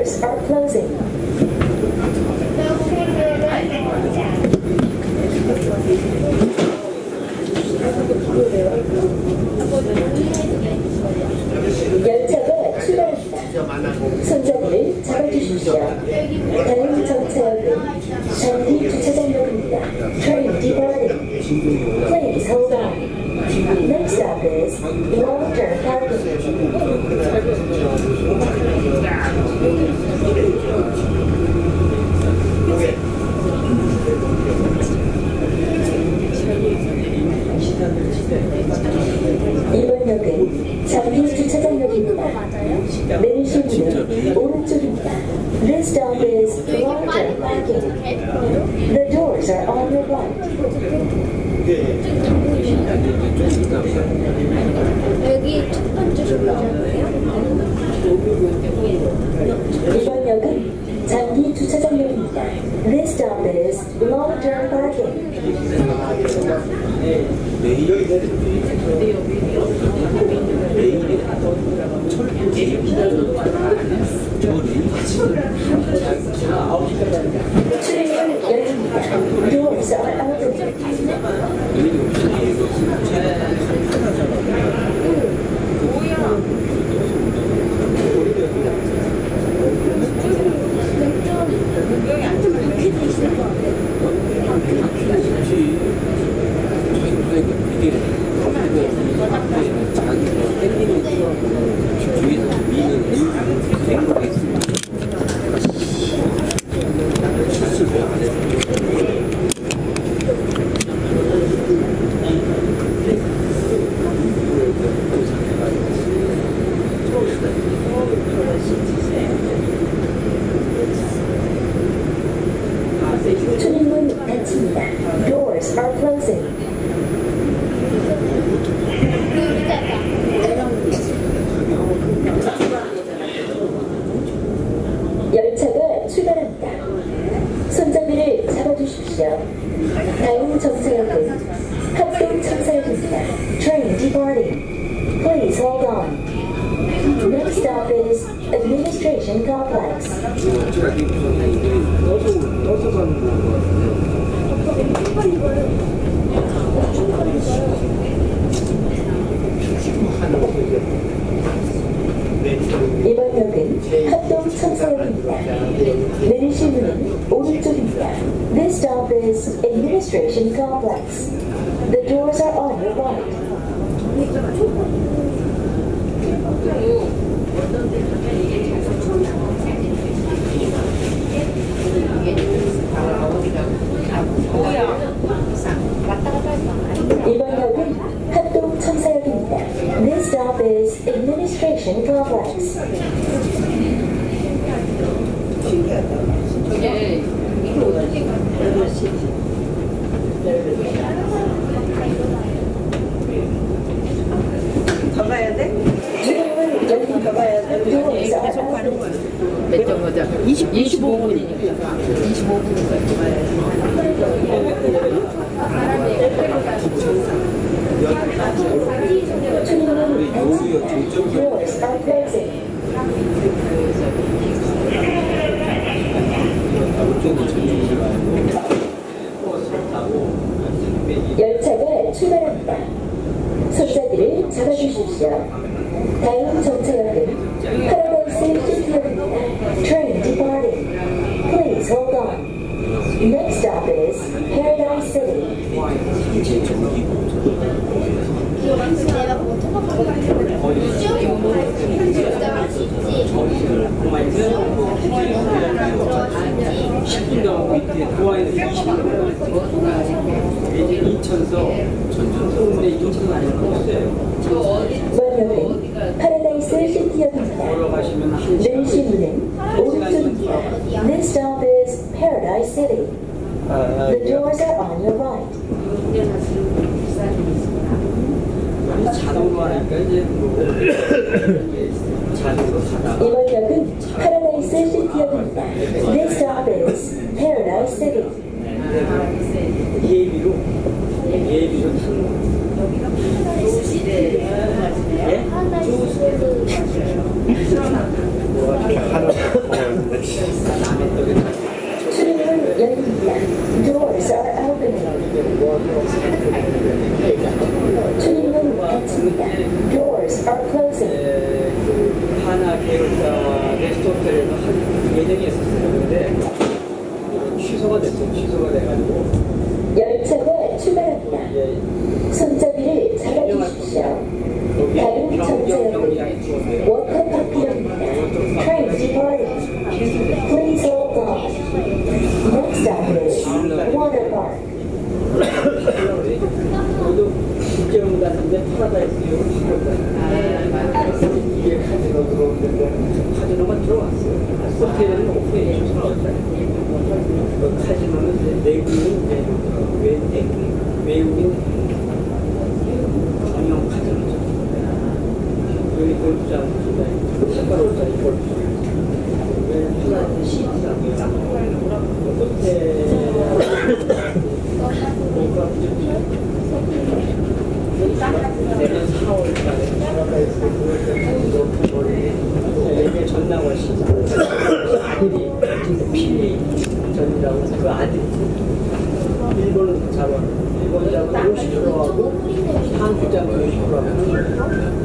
Doors are closing. 열차가 출발합니다. 손잡이를 잡아주십시오. 다음 정차역은 잔디 주차장역입니다. Train departing. Please hold on. Next stop is long-term parking. 잔디 주차장역입니다. 내리실 문은 오른쪽입니다. This stop is long-term parking. The doors are on your right. 여기 첫 번째 주차장이에요? 이번 역은 장기 주차장역입니다. This stop is long-term parking. Complex. The doors are on your right. 이번 역은 합동 청사역입니다. This stop is Administration Complex. 더 가야 돼? 출입문 열립니다. 더 가야 돼? Doors are 계속 가는 거야. 몇 정거죠? 20, 25분이니까. 25분이니까. 출입문 닫힙니다. Doors are closing. 열차가 출발합니다. 손잡이를 잡아주십시오. 다음 정차역은 파라다이스 시티역입니다. Train departing. Please hold on. Next stop is Paradise City. 이번 파라다이스 시티역입니다. 내리실 문은 오른쪽입니다. This stop is Paradise City. The doors are on your right. 자동으로 하니까 이제 자동으로 하다가 이번 역은 파라다이스 시티역입니다. This stop is Paradise City. 예비로 예비로 타는 예? 하는 남의 떡에 다 출입문 열립니다. Doors are opening. 출입문 닫힙니다. Doors are closing. 에, 그 하나 계열사 레스토랑에서 한 예정이 있었어요. 근데 취소가 됐어요. 취소가 돼가지고 열차가 출발합니다. 손잡이를 잡아주십시오. 다른 병- 정차 병- 병장이 역은 주었어요. 워터파크역입니다. Train departing. Please hold on. Next stop is Water Park. 저도 국제원 갔는데 파라다이스역을 타고 이게 카지노 들어오는데 카지노가 들어왔어요. 호텔은 오픈해 주셨어요. 그 카지노는 이제 내국인 이제 외- 외국인 전용 카지노죠. 여기 골프장 한가로짜리 골프장. 하나 시티장. 내년 4월달에 파라다이스 이게 전남월 시장 아들이 필리 전이라고 그 아들이 일본 자원. 일본 자원 50%하고 한국 자원 50%하고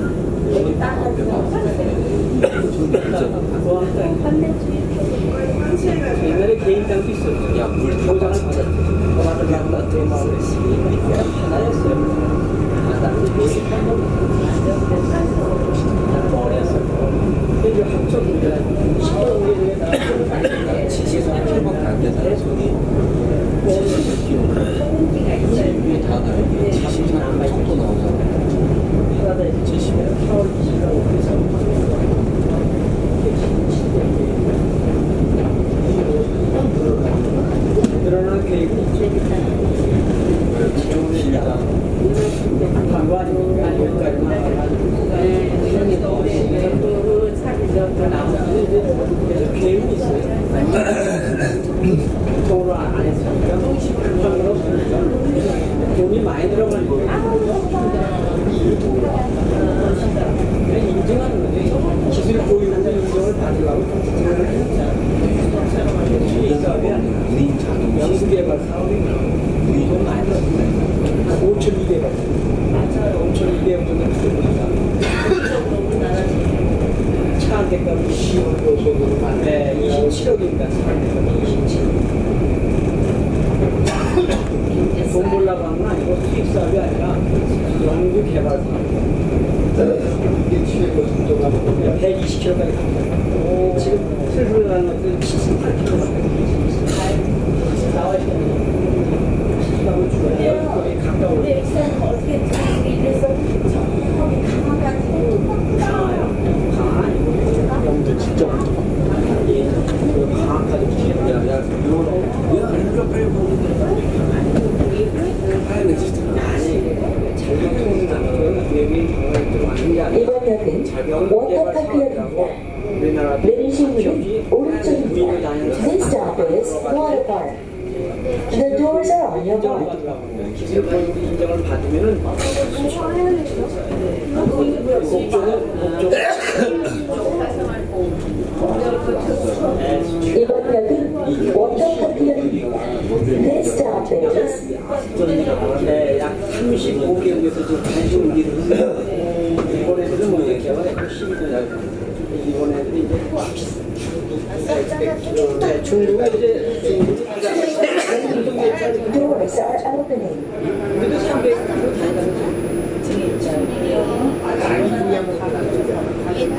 야, 물 받았죠. 받은 양반들 마을에 있으니까 하나였어요. 하나인데 몇십한 번 버렸어요. 이제 합쳐 문제가 10번 우리에다가 지지선 1밖에 안 되잖아 손이 70kg 위에 다 나요 이게 73 정도 나오잖아 파라다이스 70년 4월 20일 그래서 늘어나는 계획이 있죠. 좀 길다 반반 아니 여기까지만 계획이 있어요. 통으로 안 했으니까 없으니까 돈이 많이 들어가는 거예요. 그냥 인증하는 거죠. 기술 보유자 인정을 받으려고 수익 사업이 아니라 우리 자동차 연구개발 사업이면 우리 돈 많이 들었어요. 5,200원. 5,200원 정도 들었습니다. 대값 20억 정도. 네, 27억입니다. 차한 대값 27억. 돈 벌라고 하는 건 아니고 수익 사업이 아니라 연구 개발 사업이에요. 120km까지 갑니다. 지금 슬슬 가는 것들 78km 나와 있는 너무 좋아요. 거기 가까워. 강화요. 강화 형들 진짜 예. 그 강화까지 붙이는 야야 이거 야 이거 빨리 빨리 진짜 아니 잘못 통하는 외국인 방문 이번 역은 워터파크역입니다. 내리실 문은 오른쪽입니다. This stop is Water Park. The doors are on your right. 인정을 목적 이번 역은 워터파크역입니다. This stop is 네, 약 35개국에서 지금 일을 일본 애들은 뭐 이렇게 해요. 12년 일본 애들이 이제 네, 중국은 이제 중국이 doors are opening. 우리도 300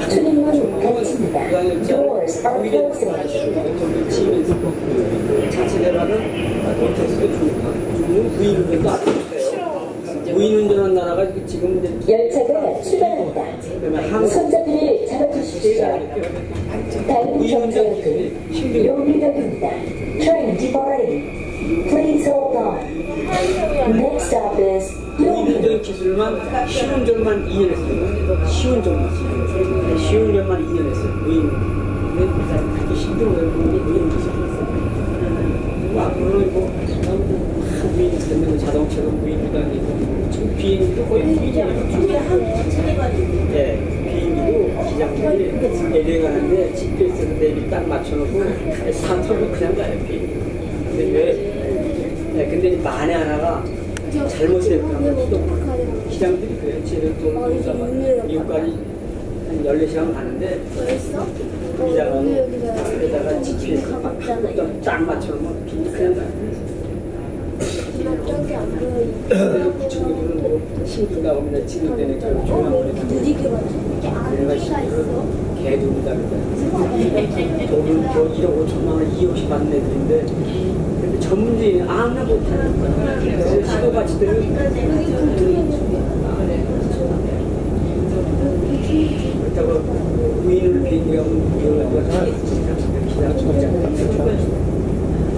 출입문 닫힙니다. Doors are closing. 자체대로 하는 원택스도 좋고 무인운전도 아주 좋대요. 무인운전하는 나라가 지금 이제 열차가 출발합니다. 그러면 한국 손잡이를 잡아주십시오. 다른 정차역은 용리역입니다. Train departing. Please hold on. Next stop is. 무인운전 기술만 시운전만 2년 했어요. 시운전만 시운전만 2년 했어요. 무인 근데 그렇게 힘들어요. 무인 기술했어요. 앞으로는 뭐 무인 되면 자동차도 무인도 아니고 지금 비행기도 거의 무인이에요. 네, 기장들이 LA 가는데 GPS 대비 딱 맞춰놓고 산타로 그냥 가요 비행기. 근데 왜? 네, 근데 이 만에 하나가 잘못됐다면 또 기장들이 그래요. 쟤들 돈 모자가 미국까지 한 14시간 가는데 여기가 여기다가 GPS. 딱 맞춰놓으면 비행기 그냥 가요. 그래서 신규 나오면 지금 되는 저 조명을 느리게 맞추는 내가 있어. 개도이다 돈을 저 1억 5천만 원, 2억씩 받는 애들인데 근데 전 문제는 아무나 못하는 거야 시도같이 되면 그렇다고 무인으로 비행기가 조작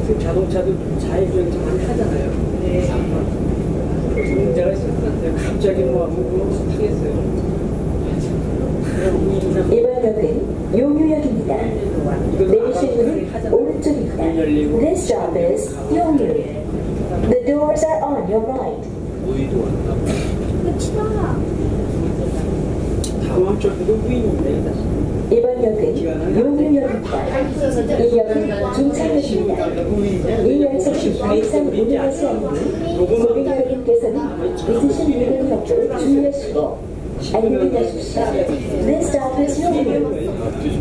그 자동차도 자율주행 잘 하잖아요 그래서 문제가 있었는데 갑자기 뭐 하고 뭐 하겠어요 이번 역은 용유역입니다. 내리실 문은 오른쪽입니다. This stop is 용유. The doors are on your right. 이번 역은 용유역입니다. 이 역은 중창역입니다. 이 열차는 더 이상 운행하지 않으니 고객 여러분께서는 있으신 일을 먹고 주의하시고 enemy that you stop. This stop is Millwood.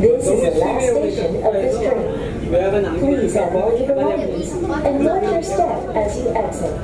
This is the last station of this train. Please have eligible items and mark your step as you exit.